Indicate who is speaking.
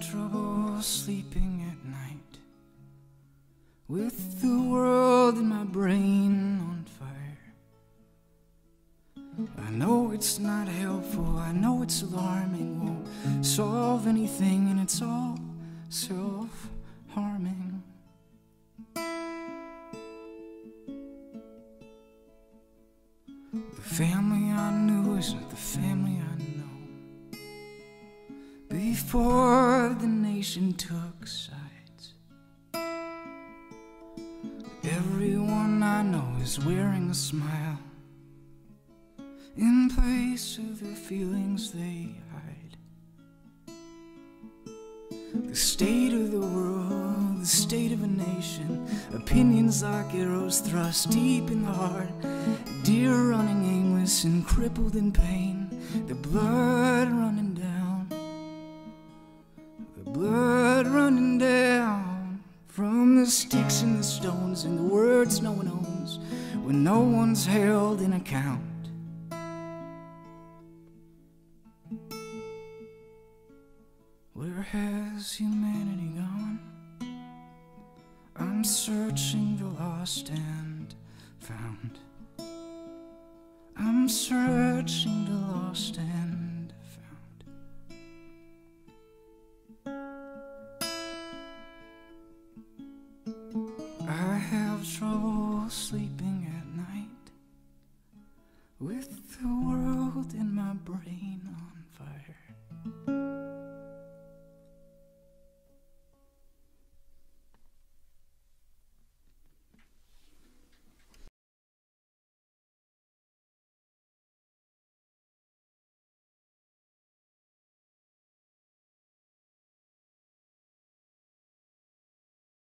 Speaker 1: trouble sleeping at night with the world in my brain on fire. I know it's not helpful, I know it's alarming, won't solve anything, and it's all self harming. The family I knew isn't the family I before the nation took sides, everyone I know is wearing a smile. In place of the feelings they hide. The state of the world, the state of a nation, opinions like arrows thrust deep in the heart, deer running aimless and crippled in pain, the blood running blood running down from the sticks and the stones and the words no one owns when no one's held in account. Where has humanity gone? I'm searching the lost and found. I'm searching the lost and I have trouble.